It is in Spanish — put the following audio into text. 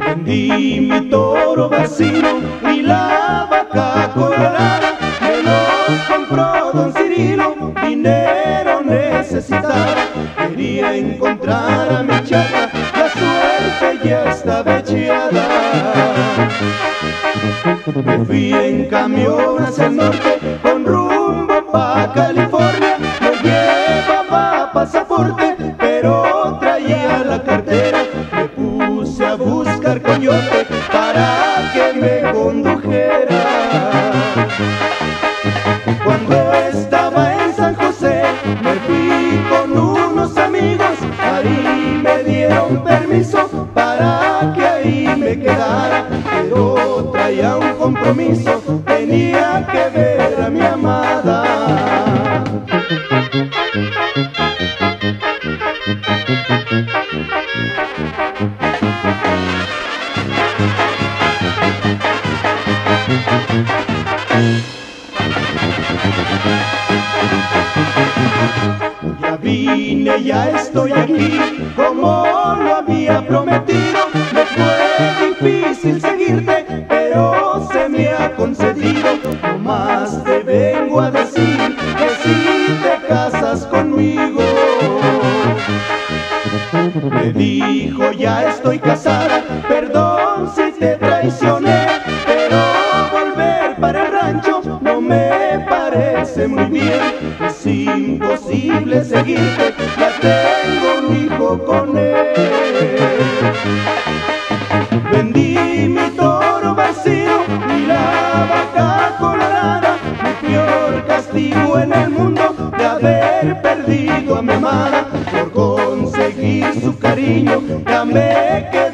Vendí mi toro vacío y la vaca colorada Me los compró don Cirilo, dinero necesitaba Quería encontrar a mi chata, ya estaba echada Me fui en camión hacia el norte con rumbo pa' California. No llevaba pasaporte, pero traía la cartera. Me puse a buscar coyote para que me condujera quedara Pero traía un compromiso, tenía que ver a mi amada Ya vine, ya estoy aquí, como lo había prometido. Pero se me ha concedido. No más te vengo a decir que si te casas conmigo. Me dijo, ya estoy casada, perdón si te traicioné, pero volver para el rancho no me parece muy bien. Es imposible seguirte, ya tengo un hijo con él. Haber perdido a mi amada por conseguir su cariño, ya me quedé